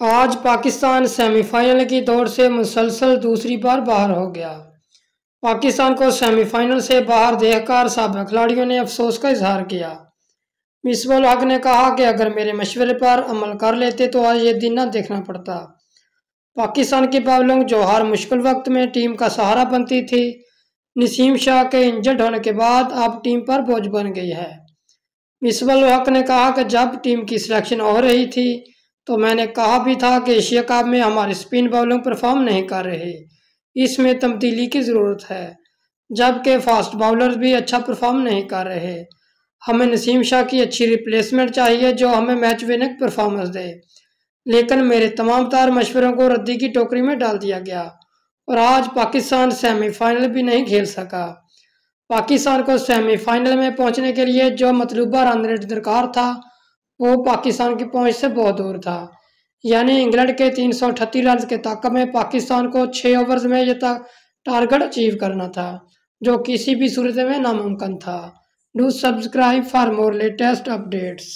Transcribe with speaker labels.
Speaker 1: आज पाकिस्तान सेमीफाइनल की दौड़ से मुसलसल दूसरी बार बाहर हो गया। पाकिस्तान को सेमीफाइनल से बाहर देखकर सबक खिलाड़ियों ने अफसोस का इजहार किया। मिसबुल हक ने कहा कि अगर मेरे मशवरे पर अमल कर लेते तो आज ये दिन न देखना पड़ता। पाकिस्तान की पावलोंग जो हर मुश्किल वक्त में टीम का सहारा बनती थी। नसीम शाह के इंजर्ड होने के बाद अब टीम पर बोझ बन गई है। मिसबुल हक ने कहा कि जब टीम की सिलेक्शन हो रही थी तो मैंने कहा भी था कि एशिया कप में हमारे स्पिन बॉलिंग परफॉर्म नहीं कर रहे। इसमें तब्दीली की ज़रूरत है, जबकि फास्ट बॉलर भी अच्छा परफॉर्म नहीं कर रहे। हमें नसीम शाह की अच्छी रिप्लेसमेंट चाहिए जो हमें मैच विनिंग परफॉर्मेंस दे। लेकिन मेरे तमाम तार मशवरों को रद्दी की टोकरी में डाल दिया गया, और आज पाकिस्तान सेमीफाइनल भी नहीं खेल सका। पाकिस्तान को सेमीफाइनल में पहुँचने के लिए जो मतलूबा रन रेट दरकार था वो पाकिस्तान की पहुँच से बहुत दूर था। यानी इंग्लैंड के तीन सौ रन के ताकत में पाकिस्तान को छः ओवर्स में यह टारगेट अचीव करना था, जो किसी भी सूरत में नामुमकिन था। Do subscribe for more latest updates